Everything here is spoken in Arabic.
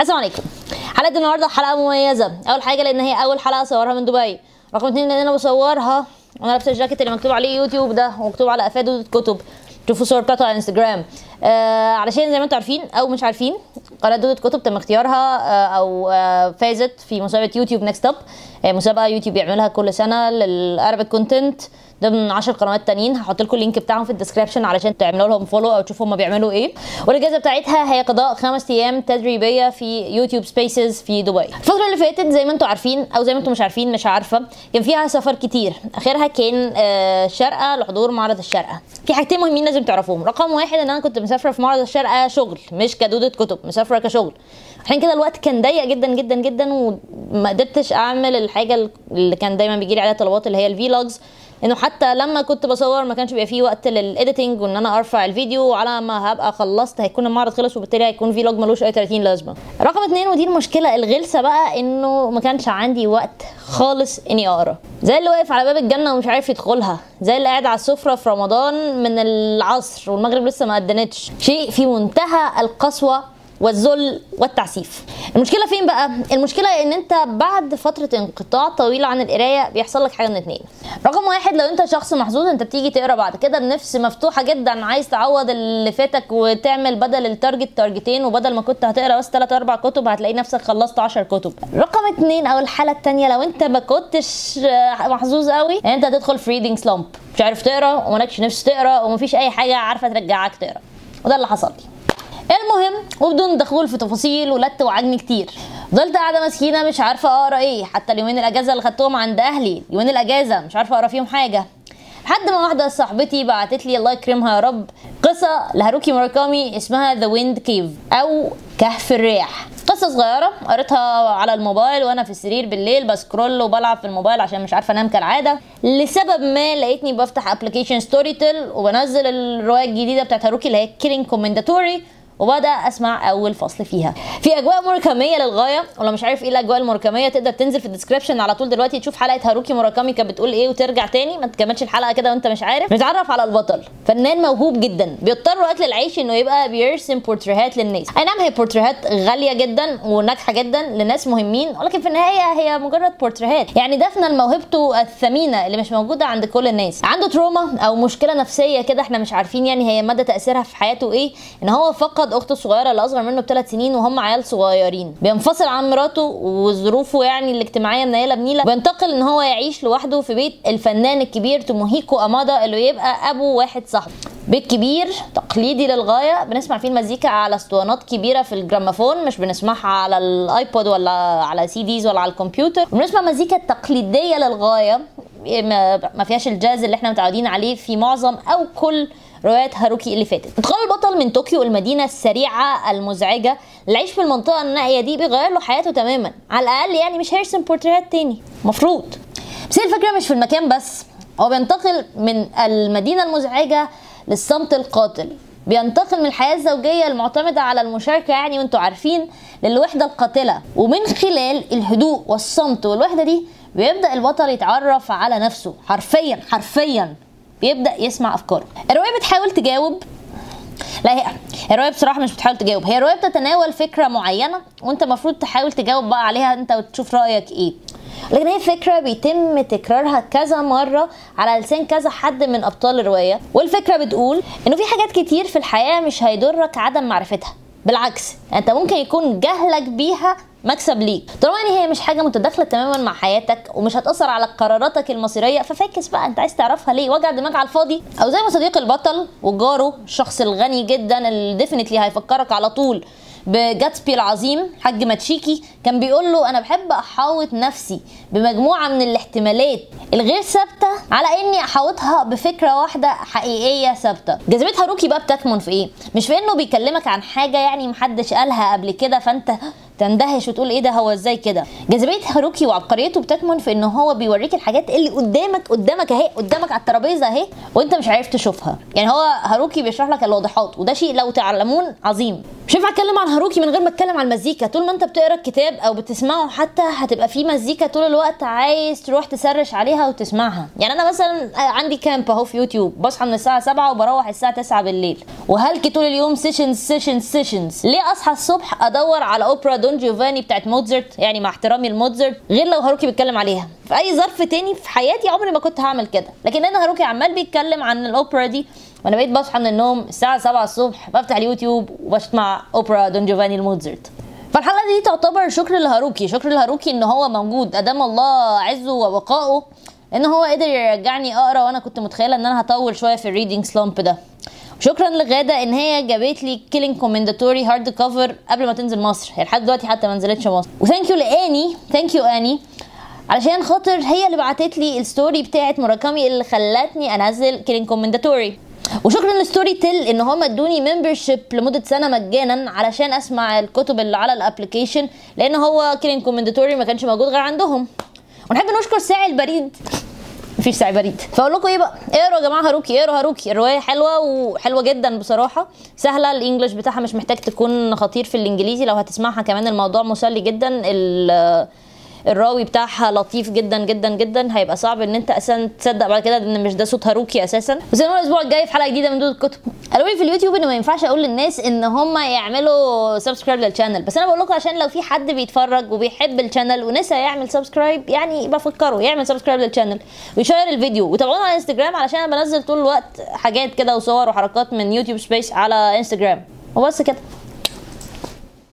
السلام عليكم. حلقة النهارده حلقة مميزة. أول حاجة لأن هي أول حلقة اصورها من دبي. رقم اتنين لأن أنا بصورها وأنا لابسة الجاكيت اللي مكتوب عليه يوتيوب ده ومكتوب على قفاه دودة كتب. شوفوا الصور بتاعته على إنستجرام. آه علشان زي ما أنتم عارفين أو مش عارفين قناة دودة كتب تم اختيارها آه أو آه فازت في مسابقة YouTube NextUp آه مسابقة يوتيوب بيعملها كل سنة لل Arabic content ضمن 10 قنوات تانيين. هحط لكم ال link بتاعهم في ال description علشان تعملوا لهم follow أو تشوفوا هم بيعملوا إيه. والجائزه بتاعتها هي قضاء خمس أيام تدريبية في YouTube Spaces في دبي. الفترة اللي فاتت زي ما أنتم عارفين أو زي ما أنتم مش عارفين مش عارفة كان فيها سفر كتير. آخرها كان آه شارقة لحضور معرض الشارقة. في حاجتين مهمين لازم تعرفوهم. رقم واحد إن أنا كنت مسافرة في معرض الشارقة شغل مش كدودة كتب مسافرة كشغل. عشان كده الوقت كان ضيق جدا جدا جدا وما قدرتش أعمل الحاجة اللي كان دايما بيجي لي عليها طلبات اللي هي ال vlogs إنه حتى لما كنت بصور ما كانش بيبقى فيه وقت لل editing وإن أنا أرفع الفيديو وعلى ما هبقى خلصت هيكون المعرض خلص وبالتالي هيكون vlog ملوش أي 30 لازمة. رقم اتنين ودي المشكلة الغلسة بقى إنه ما كانش عندي وقت خالص إني أقرأ. زي اللي واقف على باب الجنة ومش عارف يدخلها. زي اللي قاعد على السفرة في رمضان من العصر والمغرب لسه ما أذنتش. شيء في منتهى القسوة والذل والتعسيف. المشكلة فين بقى؟ المشكلة إن أنت بعد فترة انقطاع طويل عن القراية بيحصل لك حاجة من اتنين. رقم واحد لو أنت شخص محظوظ أنت بتيجي تقرا بعد كده بنفس مفتوحة جدا عايز تعوض اللي فاتك وتعمل بدل ال target target ين وبدل ما كنت هتقرا بس 3 4 كتب هتلاقي نفسك خلصت 10 كتب. رقم اتنين أو الحالة الثانية لو أنت ما كنتش محظوظ قوي أنت هتدخل في reading slump مش عارف تقرا ومالكش نفس تقرا ومفيش أي حاجة عارفة ترجعك تقرا. وده اللي حصل لي. المهم وبدون دخول في تفاصيل ولت وعجن كتير. فضلت قاعدة مسكينة مش عارفة أقرأ إيه. حتى اليومين الأجازة اللي خدتهم عند أهلي. يومين الأجازة مش عارفة أقرأ فيهم حاجة. لحد ما واحدة صاحبتي بعتت لي الله يكرمها يا رب قصة لهاروكي موراكامي اسمها The Wind Cave أو كهف الرياح. قصة صغيرة قريتها على الموبايل وأنا في السرير بالليل ب scroll وبلعب في الموبايل عشان مش عارفة أنام كالعادة. لسبب ما لقيتني بفتح application Storytel وبنزل الرواية الجديدة بتاعت هاروكي اللي هي Killing Commendatore وبدا أسمع أول فصل فيها. في أجواء موراكامية للغاية ولو مش عارف إيه الأجواء الموراكامية تقدر تنزل في ال description على طول دلوقتي تشوف حلقة هاروكي موراكامي كانت بتقول إيه وترجع تاني ما تكملش الحلقة كده وأنت مش عارف. نتعرف على البطل فنان موهوب جدا بيضطر وأكل العيش إنه يبقى بيرسم بورتريهات للناس. أي نعم هي بورتريهات غالية جدا وناجحة جدا لناس مهمين ولكن في النهاية هي مجرد بورتريهات يعني دفنا لموهبته الثمينة اللي مش موجودة عند كل الناس. عنده trauma أو مشكلة نفسية كده إحنا مش عارفين يعني هي مدى تأثيرها في حياته إيه إن هو فقد أخته الصغيره اللي أصغر منه بثلاث سنين وهم عيال صغيرين. بينفصل عن مراته وظروفه يعني الاجتماعية منيلة. بنيله بينتقل إن هو يعيش لوحده في بيت الفنان الكبير توموهيكو أمادا اللي يبقى أبو واحد صاحبه. بيت كبير تقليدي للغاية. بنسمع فيه المزيكا على أسطوانات كبيرة في الجراموفون مش بنسمعها على ال iPod ولا على CDs ولا على الكمبيوتر. بنسمع مزيكا تقليدية للغاية. ما فيهاش الجاز اللي إحنا متعودين عليه في معظم أو كل روايات هاروكي اللي فاتت. ادخال البطل من طوكيو المدينة السريعة المزعجة العيش في المنطقة النائية دي بيغير له حياته تماما. على الأقل يعني مش هيرسم بورتريهات تاني. مفروض. بس الفكرة مش في المكان بس. هو بينتقل من المدينة المزعجة للصمت القاتل. بينتقل من الحياة الزوجية المعتمدة على المشاركة يعني وانتوا عارفين للوحدة القاتلة. ومن خلال الهدوء والصمت والوحدة دي بيبدأ البطل يتعرف على نفسه. حرفيا حرفيا. بيبدأ يسمع أفكاره. الرواية بتحاول تجاوب. لا هي الرواية بصراحة مش بتحاول تجاوب. هي الرواية بتتناول فكرة معينة وانت المفروض تحاول تجاوب بقى عليها انت وتشوف رأيك إيه. لكن هي فكرة بيتم تكرارها كذا مرة على لسان كذا حد من أبطال الرواية. والفكرة بتقول إنه في حاجات كتير في الحياة مش هيضرك عدم معرفتها. بالعكس انت ممكن يكون جهلك بيها مكسب ليك. طالما يعني هي مش حاجة متداخلة تماما مع حياتك ومش هتأثر على قراراتك المصيرية ففاكس بقى. أنت عايز تعرفها ليه؟ وجع دماغ على الفاضي. أو زي ما صديق البطل وجاره الشخص الغني جدا اللي definitely هيفكرك على طول بجاتسبي العظيم حاج منشيكي كان بيقول له أنا بحب أحاوط نفسي بمجموعة من الاحتمالات الغير ثابتة على إني أحاوطها بفكرة واحدة حقيقية ثابتة. جاذبيه هاروكي بقى بتكمن في إيه؟ مش في إنه بيكلمك عن حاجة يعني محدش قالها قبل كده فأنت تندهش وتقول إيه ده هو إزاي كده؟ جاذبية هاروكي وعبقريته بتكمن في إن هو بيوريك الحاجات اللي قدامك قدامك أهي قدامك على الترابيزة أهي وأنت مش عارف تشوفها. يعني هو هاروكي بيشرح لك الواضحات وده شيء لو تعلمون عظيم. مش هينفع اتكلم عن هاروكي من غير ما اتكلم عن المزيكا طول ما انت بتقرا الكتاب أو بتسمعه حتى هتبقى في مزيكا طول الوقت عايز تروح ت search عليها وتسمعها. يعني أنا مثلا عندي camp أهو في يوتيوب بصحى من الساعة 7 وبروح الساعة 9 بالليل. وهلكني طول اليوم sessions sessions sessions ليه أصحى الصبح أدور على اوبرا دون جيوفاني بتاعت موتزارت يعني مع احترامي لموتزارت غير لو هاروكي بيتكلم عليها. في أي ظرف تاني في حياتي عمري ما كنت هعمل كده. لكن أنا هاروكي عمال بيتكلم عن الأوبرا دي وأنا بقيت بصحى من النوم الساعة 7 الصبح بفتح اليوتيوب وبسمع أوبرا دون جيوفاني لموتزارت فالحلقة دي تعتبر شكر لهاروكي شكر لهاروكي إن هو موجود. أدام الله عزه وبقائه إن هو قدر يرجعني أقرأ وأنا كنت متخيلة إن أنا هطول شوية في ال reading slump ده. شكرا لغادة إن هي جابت لي Killing Commendatore hard cover قبل ما تنزل مصر. هي لحد دلوقتي حتى ما نزلتش مصر. و thank you لاني thank you اني علشان خاطر هي اللي بعتت لي ال story بتاعت موراكامي اللي خلتني أنزل Killing Commendatore وشكرا ل Storytel إن هم ادوني membership لمدة سنة مجانا علشان أسمع الكتب اللي على ال application لأن هو Killing Commendatore ما كانش موجود غير عندهم. ونحب نشكر ساعي البريد. مفيش ساعي بريد. فأقول لكم إيه بقى؟ اقروا يا جماعة هاروكي اقروا هاروكي. الرواية حلوة وحلوة جدا بصراحة. سهلة ال English بتاعها مش محتاج تكون خطير في الإنجليزي. لو هتسمعها كمان الموضوع مسلي جدا. الراوي بتاعها لطيف جدا جدا جدا. هيبقى صعب إن أنت أساسا تصدق بعد كده إن مش ده صوت هاروكي أساسا. أنا الأسبوع الجاي في حلقة جديدة من دود الكتب. قالوا لي في اليوتيوب ان ما ينفعش أقول للناس إن هم يعملوا subscribe لل channel بس أنا بقول لكم عشان لو في حد بيتفرج وبيحب ال channel ونسى يعمل subscribe يعني بفكره يعمل subscribe لل channel وي share الفيديو. وتابعونا على انستجرام علشان أنا بنزل طول الوقت حاجات كده وصور وحركات من YouTube Space على انستجرام وبس كده.